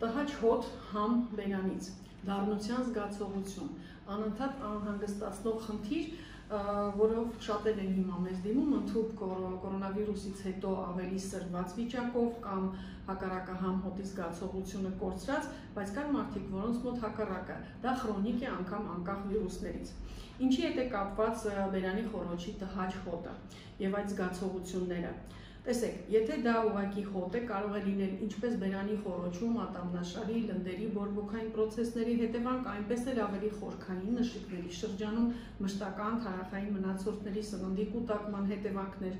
տհաճ հոտ համ բերանից, դառնության զգացողություն, անընդհատ անհանգստացնող խնդիր, որով շատերն են հիմա մեզ դիմում ընդհուպ կորոնավիրուսից հետո ավելի սրված վիճակով կամ հակառակը համ հոտի զգացողությունը կորցրած, բայց կան մարդիկ, որոնց մոտ հակառակը, դա քրոնիկ է անգամ անկախ վիրուսներից։ Ինչի հետ է կապված բերանի խորոչի տհաճ հոտը եւ այդ զգացողությունները։ Տեսեք, եթե դա ուղակի հոտ է, կարող է լինել ինչպես բերանի խորոչում, ատամնաշարի, լնդերի բորբոքային process-ների հետևանք, այնպես էլ ավելի խորքային նշիկների շրջանում մշտական թարախային մնացորդների սննդի կուտակման հետևանքներ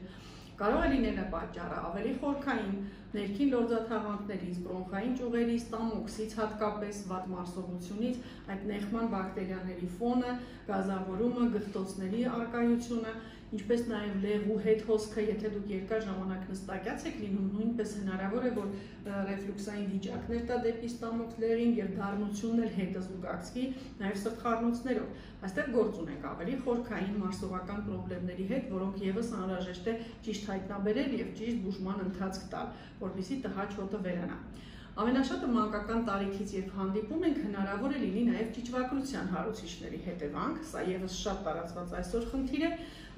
կարող է լինել պատճառը ավելի խորքային ներքին լորձաթաղանթներից, բրոնխային ճյուղերից, տամոքսից, հատկապես վատ մարսողությունից, այդ նեղման բակտերիաների ֆոնը, գազավորումը, գխտոցների արկայությունը, ինչպես նաև լեղու հետ հոսքը, եթե դուք երկար ժամանակ նստակյաց եք լինում, նույնպես հնարավոր է, որ ռեֆլյուքսային վիճակներ տա դեպի ստամոքս լեղին եւ դառնությունն էլ հետը զուգակցվի նաև սրտխառնոցներով։ Այստեղ գործ ունենք ավելի խորքային մարսողական խնդիրների հետ, որոնք եւս անհրաժեշտ է ճիշտ հայտնաբերել եւ ճիշտ բուժման ընթացք տալ, որպեսզի տհաճ հոտը վերանա։ Ամենաշատը մանկական տարիքից երբ հանդիպում ենք, հնարավոր է լինի նաև ճիճվագրության հարուցիչների հետևանք, սա եւս շատ տարածված այսօր խնդիր է,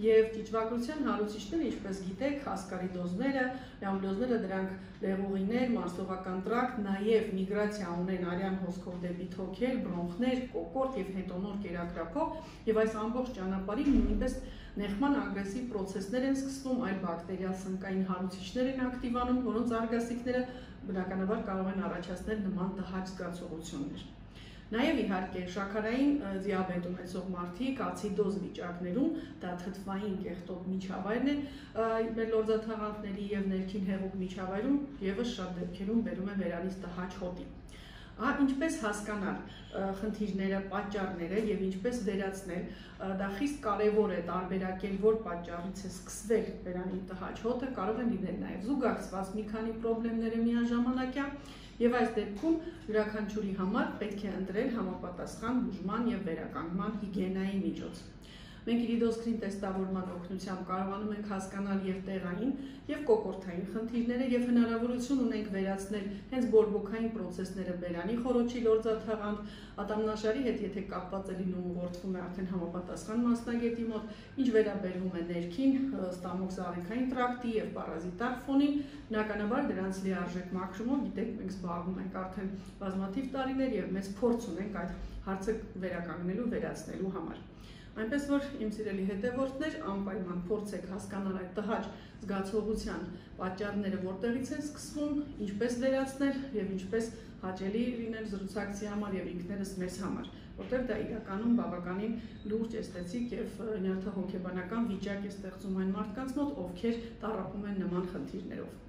եւ ճիճվագրության հարուցիչները, ինչպես գիտեք, ասկարիդոզները, լյամբլոզները դրանք լեղուղիներ, մարսողական տրակտ, նաև միգրացիա ունեն արյան հոսքով դեպի թոքեր, բրոնխներ, կոկորտ եւ հետոնոր կերակրափով եւ այս ամբողջ ճանապարհին նույնպես նեղման ագրեսիվ process-ներ են սկսվում, այլ բակտերիալ սնկային հարուցիչներ են ակտիվանում, որոնց արգասիքները բնականաբար կարող են առաջացնել նման տհաճ զգացողություններ։ Նաև իհարկե շաքարային դիաբետ ունեցող մարդիկ ացիդոզ վիճակներում դա թթվային կեղտոտ միջավայրն է մեր լորձաթաղանթների եւ ներքին հեղուկ միջավայրում եւս շատ դեպքերում բերում է վերանից տհաճ հոտի։ Ահա ինչպես հասկանալ խնդիրները, պատճառները եւ ինչպես վերացնել, դա խիստ կարեւոր է տարբերակել, որ պատճառից է սկսվել վերանի տհաճ կարող են լինել նաեւ զուգակցված մի քանի խնդիրները միաժամանակյա եւ այս դեպքում յուրաքանչյուրի համար պետք է ընտրել համապատասխան բուժման եւ վերականգնման հիգիենայի միջոց։ Մենք իրիդոսկրին տեստավորման օգնությամբ կարողանում ենք հասկանալ եւ տեղային եւ կոկորթային խնդիրները եւ հնարավորություն ունենք վերացնել հենց բորբոքային process-ները բերանի խորոչի լորձաթաղանթ, ատամնաշարի հետ, եթե կապված է լինում ուղղորդվում է արդեն համապատասխան մասնագետի մոտ, ինչ վերաբերում է ներքին ստամոքսալիքային տրակտի եւ պարազիտար ֆոնին, բնականաբար դրանց լիարժեք մաքրումով, գիտեք, մենք զբաղվում ենք արդեն բազմաթիվ տարիներ եւ մեծ փորձ ունենք այդ հարցը վերականգնելու, վերացնելու համար։ Այնպես որ իմ սիրելի հետևորդներ, անպայման փորձեք հասկանալ այդ տհաճ զգացողության պատճառները որտեղից են սկսվում, ինչպես վերացնել եւ ինչպես հաճելի լինել զրուցակցի համար եւ ինքներս մեզ համար, որտեղ դա իրականում բավականին լուրջ էսթետիկ եւ նյարդահոգեբանական վիճակ է ստեղծում այն մարդկանց մոտ, ովքեր տարապում են նման խնդիրներով։